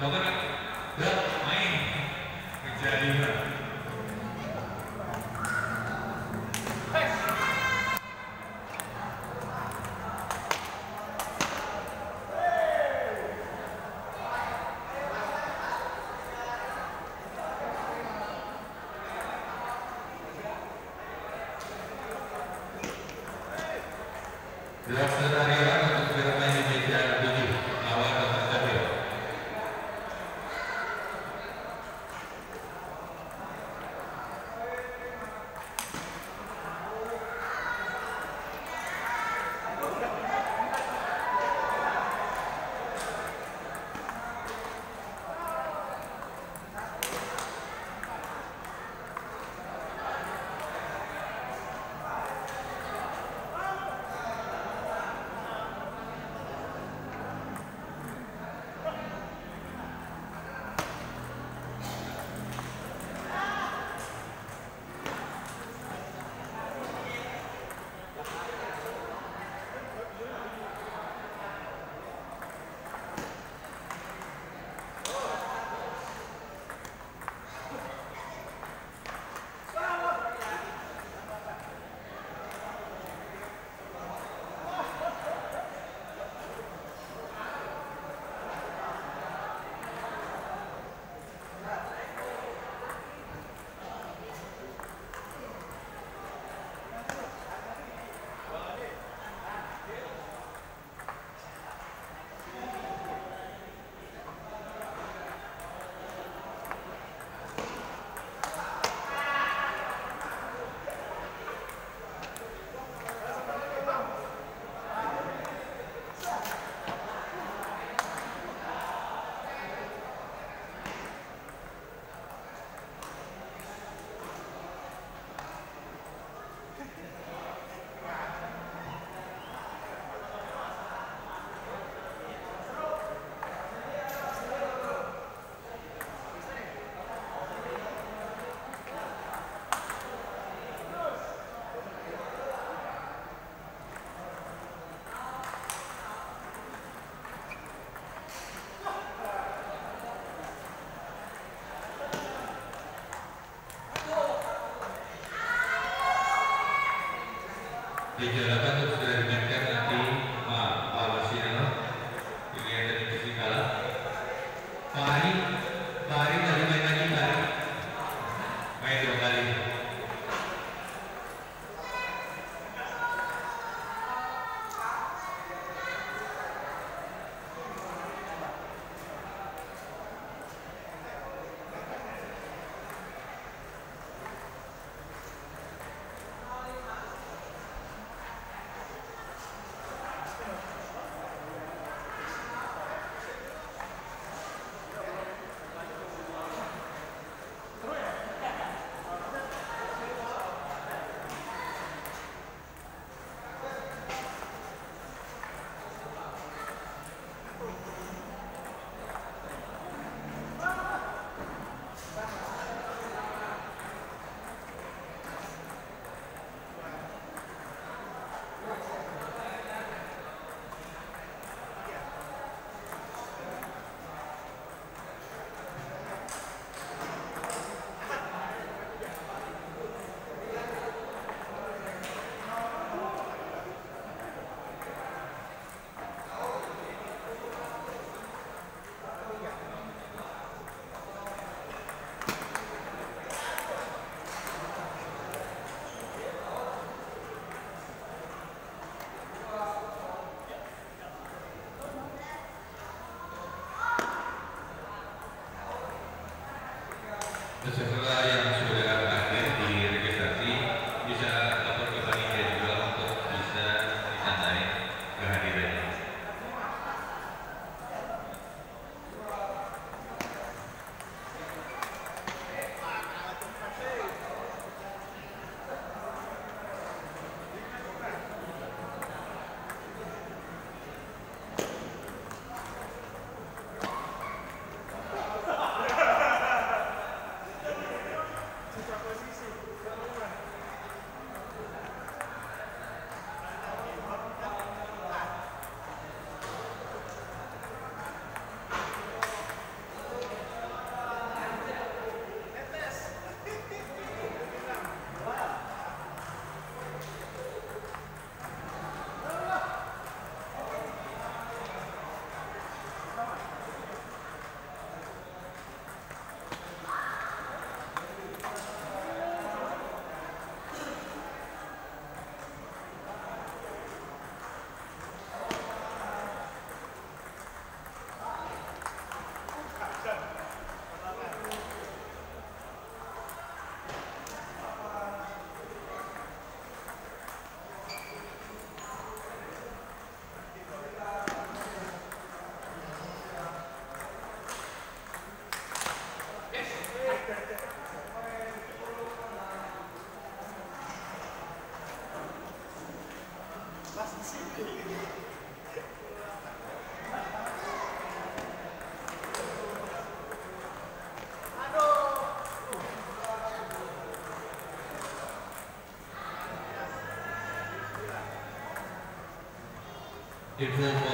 Doesn't it? Yeah, 1분을